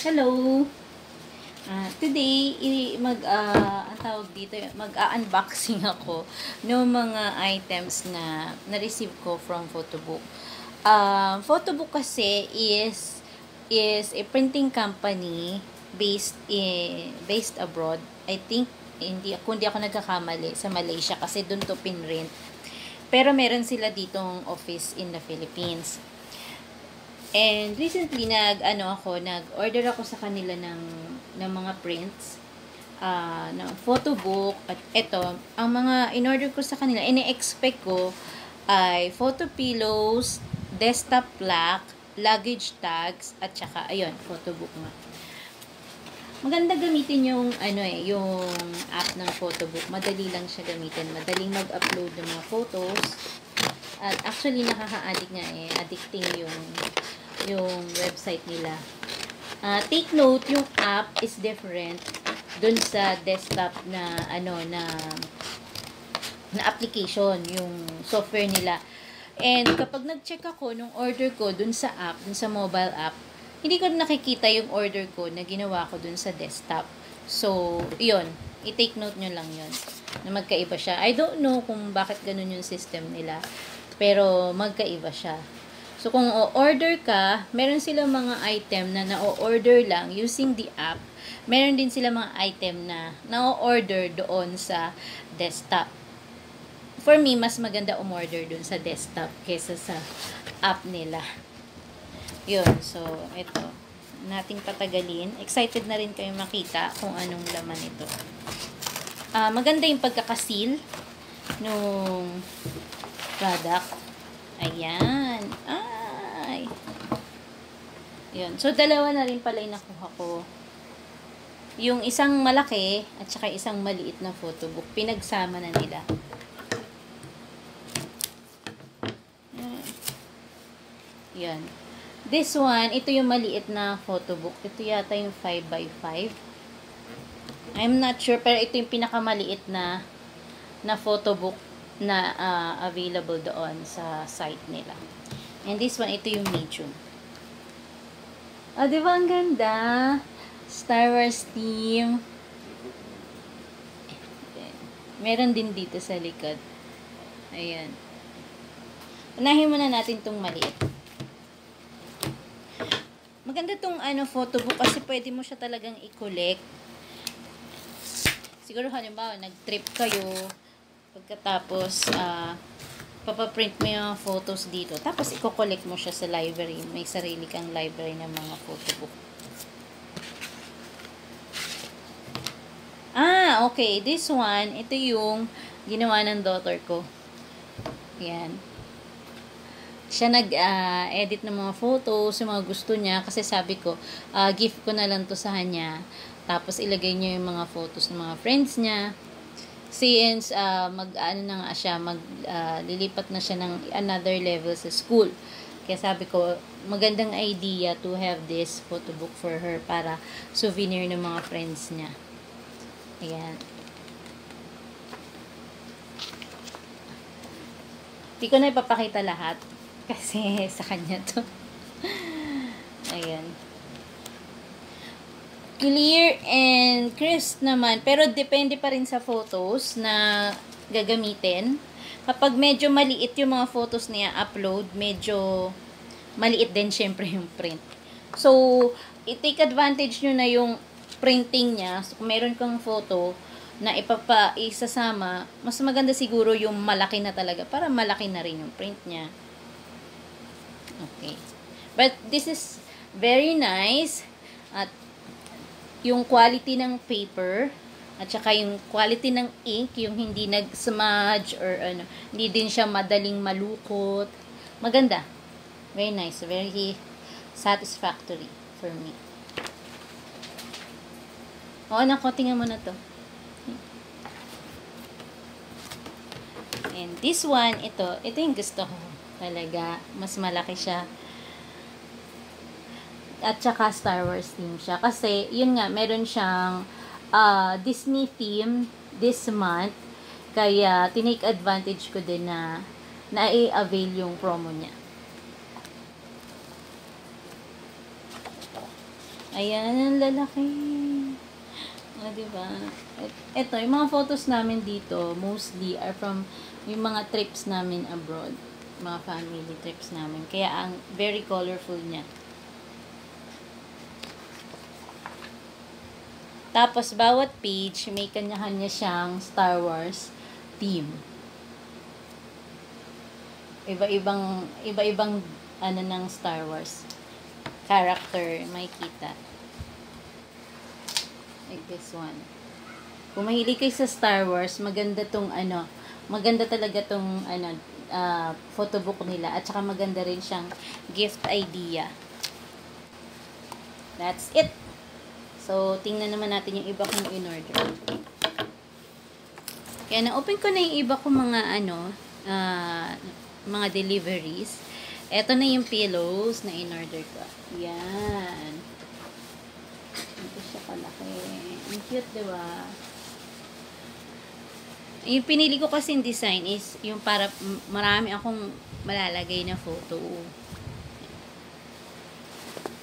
Hello! Uh, today, mag, uh, ang tawag dito, mag-unboxing ako ng mga items na na-receive ko from Photobook. Uh, Photobook kasi is is a printing company based in, based abroad. I think hindi kung hindi ako nagkakamali sa Malaysia kasi doon to pinrint. Pero meron sila ditong office in the Philippines. And recently nag ano ako, nag-order ako sa kanila ng ng mga prints uh, ng photo book at ito, ang mga in-order ko sa kanila, ini-expect ko ay photo pillows, desktop plaque, luggage tags at saka ayun, photo book nga. Maganda gamitin yung ano eh, yung app ng photo book. Madali lang siya gamitin. Madaling mag-upload ng mga photos. At actually nakaka-addict nga eh, addicting yung yung website nila. Uh, take note, yung app is different dun sa desktop na ano na na application, yung software nila. And kapag nag-check ako nung order ko dun sa app, dun sa mobile app, hindi ko nakikita yung order ko na ginawa ko dun sa desktop. So, yun. I-take note nyo lang yun. Na magkaiba siya. I don't know kung bakit ganun yung system nila. Pero, magkaiba siya. So, kung o-order ka, meron silang mga item na na-order lang using the app. Meron din sila mga item na na-order doon sa desktop. For me, mas maganda umorder doon sa desktop kesa sa app nila. Yun. So, ito. Nating patagalin. Excited na rin kayo makita kung anong laman ito. Uh, maganda yung pagkakasil nung product. Ayan. Ay. Yun. So, dalawa na rin pala yung nakuha ko. Yung isang malaki at saka isang maliit na photobook. Pinagsama na nila. Yan. This one, ito yung maliit na photobook. Ito yata yung 5x5. I'm not sure, pero ito yung pinakamaliit na na photobook na uh, available doon sa site nila. And this one, ito yung medium. Oh, di ba ang ganda? Star Wars theme. Meron din dito sa likod. Ayan. Unahin muna natin tong maliit. Maganda tong ano, photo book kasi pwede mo siya talagang i-collect. Siguro halimbawa, nag-trip kayo, Pagkatapos, uh, papaprint mo yung photos dito. Tapos, i-collect mo siya sa library. May sarili kang library ng mga photobook. Ah, okay. This one, ito yung ginawa ng daughter ko. Yan. Siya nag-edit uh, ng mga photos, yung mga gusto niya. Kasi sabi ko, uh, gift ko na lang to sa kanya. Tapos, ilagay niya yung mga photos ng mga friends niya since uh, mag ano na nga siya mag uh, lilipat na siya ng another level sa school. Kaya sabi ko magandang idea to have this photo book for her para souvenir ng mga friends niya. Ayan. Hindi ko na ipapakita lahat kasi sa kanya to ayan clear and crisp naman. Pero depende pa rin sa photos na gagamitin. Kapag medyo maliit yung mga photos niya upload, medyo maliit din syempre yung print. So, i-take advantage nyo na yung printing niya. So, kung meron kang photo na ipapa isasama, mas maganda siguro yung malaki na talaga para malaki na rin yung print niya. Okay. But this is very nice at yung quality ng paper at saka yung quality ng ink, yung hindi nag-smudge or ano, hindi din siya madaling malukot. Maganda. Very nice. Very satisfactory for me. Oo, nako, tingnan mo na to. And this one, ito, ito yung gusto ko talaga. Mas malaki siya at saka Star Wars theme siya. Kasi, yun nga, meron siyang uh, Disney theme this month. Kaya, tinake advantage ko din na na-avail yung promo niya. Ayan, ang lalaki. Ah, diba? Ito, yung mga photos namin dito, mostly are from yung mga trips namin abroad. Mga family trips namin. Kaya ang very colorful niya. Tapos, bawat page, may kanya-kanya siyang Star Wars theme. Iba-ibang, iba-ibang, ano ng Star Wars character may kita. Like this one. Kung mahilig kayo sa Star Wars, maganda tong ano, maganda talaga tong ano, uh, photobook nila at saka maganda rin siyang gift idea. That's it. So, tingnan naman natin yung iba kong in-order. Kaya na-open ko na yung iba kong mga ano, uh, mga deliveries. Ito na yung pillows na in-order ko. Yan. Ito siya kalaki. Ang cute, diba? Yung pinili ko kasi yung design is yung para marami akong malalagay na photo.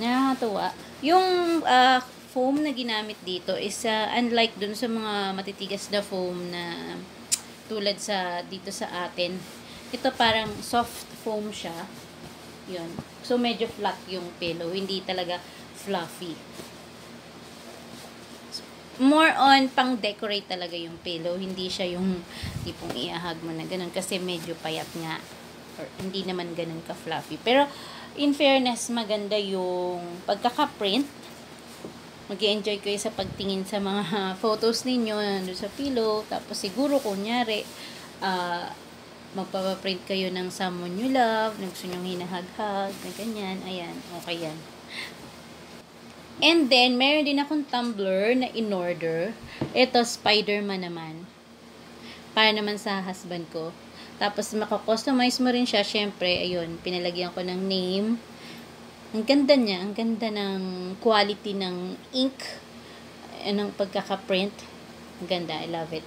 Nakakatuwa. Yung uh, foam na ginamit dito is uh, unlike dun sa mga matitigas na foam na tulad sa dito sa atin. Ito parang soft foam siya. Yun. So, medyo flat yung pillow. Hindi talaga fluffy. More on, pang decorate talaga yung pillow. Hindi siya yung tipong iahag mo na ganun. Kasi medyo payat nga. Or hindi naman ganun ka-fluffy. Pero, in fairness, maganda yung pagkaka-print. Mag enjoy kayo sa pagtingin sa mga photos ninyo nandun sa pillow. Tapos, siguro, kunyari, uh, magpapaprint kayo ng someone you love, na gusto nyong hinahaghag, na ganyan, ayan, okay yan. And then, meron din akong tumbler na in-order. Ito, Spider-Man naman. Para naman sa husband ko. Tapos, makakustomize mo rin siya. Siyempre, ayun, pinalagyan ko ng name. Ang ganda niya. Ang ganda ng quality ng ink. Ng pagkaka-print. Ang ganda. I love it.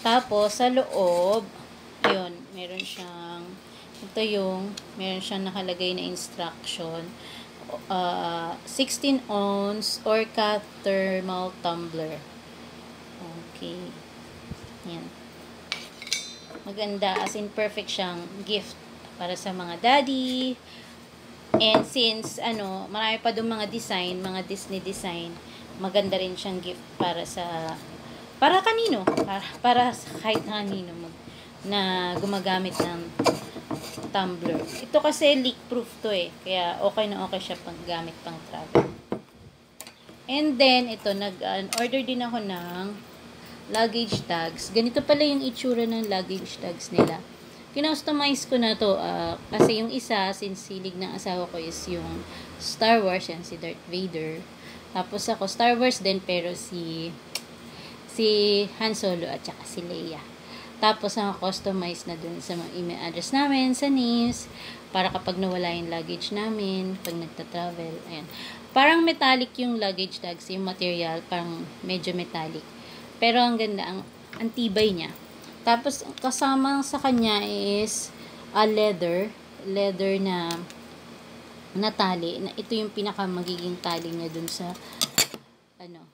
Tapos, sa loob, yun, meron siyang, ito yung, meron siyang nakalagay na instruction. Uh, 16 ounce Orca thermal tumbler. Okay. Yan. Maganda, as in perfect siyang gift para sa mga daddy. And since, ano, marami pa doon mga design, mga Disney design, maganda rin siyang gift para sa, para kanino? Para, para kahit kanino mag na gumagamit ng tumbler. Ito kasi leak-proof to eh. Kaya okay na okay siya pang gamit pang travel. And then, ito, nag-order din ako ng luggage tags. Ganito pala yung itsura ng luggage tags nila. Kinostomize ko na to uh, kasi yung isa, since silig ng asawa ko is yung Star Wars, yan si Darth Vader. Tapos ako, Star Wars din pero si si Han Solo at saka si Leia. Tapos, naka-customize na dun sa mga email address namin, sa names, para kapag nawala yung luggage namin, pag nagta-travel, ayan. Parang metallic yung luggage tags, yung material, parang medyo metallic. Pero ang ganda, ang antibay niya. Tapos, kasama sa kanya is a leather, leather na na tali, na ito yung pinaka magiging tali niya dun sa ano,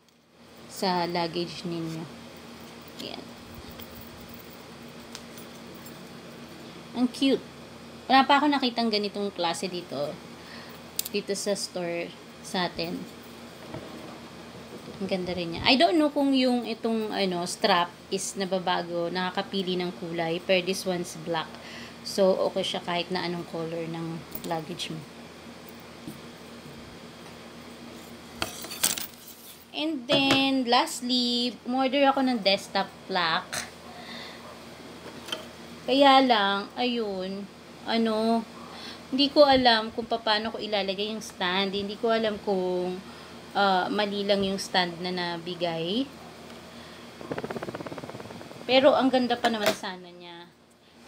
sa luggage ninyo. Ayan. Ang cute. Wala pa ako nakitang ganitong klase dito. Dito sa store sa atin. Ang ganda rin niya. I don't know kung yung itong ano, strap is nababago, nakakapili ng kulay. Pero this one's black. So, okay siya kahit na anong color ng luggage mo. And then, lastly, umorder ako ng desktop plaque kaya lang, ayun, ano, hindi ko alam kung paano ko ilalagay yung stand. Hindi ko alam kung uh, mali lang yung stand na nabigay. Pero ang ganda pa naman sana niya.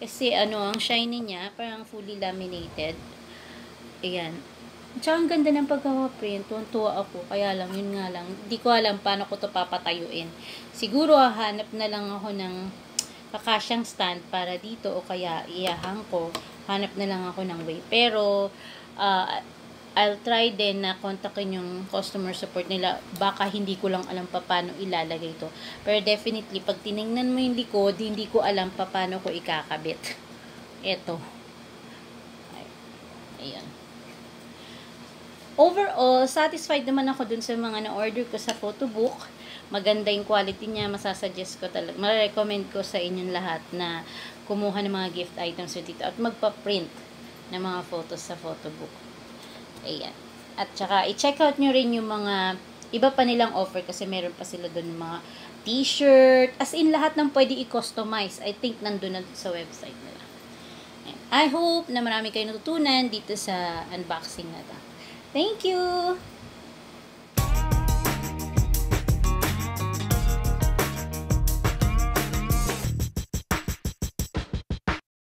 Kasi ano, ang shiny niya, parang fully laminated. Ayan. Tsaka ang ganda ng pagkakaprint. Tuwan-tuwa ako. Kaya lang, yun nga lang. Hindi ko alam paano ko to papatayuin. Siguro, hahanap na lang ako ng kakasyang stand para dito o kaya iyahang ko, hanap na lang ako ng way. Pero, uh, I'll try din na kontakin yung customer support nila. Baka hindi ko lang alam pa paano ilalagay ito. Pero definitely, pag tiningnan mo yung likod, hindi ko alam pa paano ko ikakabit. Ito. Ayan. Overall, satisfied naman ako dun sa mga na-order ko sa photobook. Maganda yung quality niya. Masasuggest ko talaga. Ma-recommend ko sa inyong lahat na kumuha ng mga gift items dito at magpa-print ng mga photos sa photobook. Ayan. At saka, i-check out nyo rin yung mga iba pa nilang offer kasi meron pa sila doon mga t-shirt. As in, lahat ng pwede i-customize. I think nandun na sa website nila. I hope na marami kayo natutunan dito sa unboxing na to. Thank you!